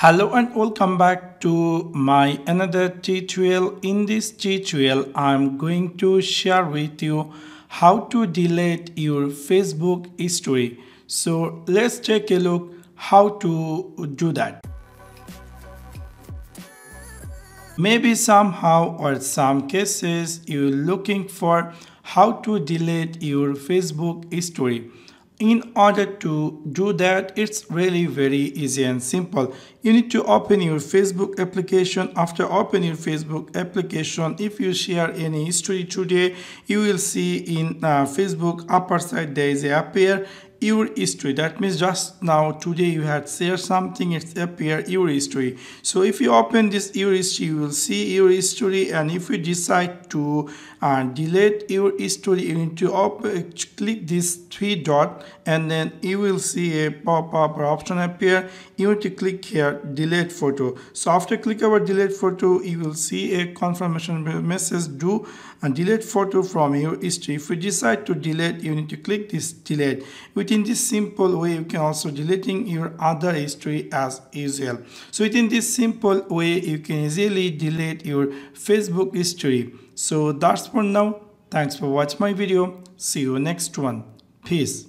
Hello and welcome back to my another tutorial. In this tutorial, I'm going to share with you how to delete your Facebook history. So let's take a look how to do that. Maybe somehow or some cases you're looking for how to delete your Facebook history in order to do that it's really very easy and simple. You need to open your facebook application. After open your facebook application if you share any history today you will see in uh, facebook upper side there is a appear your history. That means just now today you had shared something it's appear your history. So if you open this your history you will see your history and if you decide to uh, delete your history you need to open, click this three dot and then you will see a pop-up option appear. You need to click here delete photo. So after click our delete photo you will see a confirmation message do and delete photo from your history. If you decide to delete you need to click this delete within this simple way you can also deleting your other history as usual. So within this simple way you can easily delete your facebook history. So that's for now. Thanks for watching my video. See you next one. Peace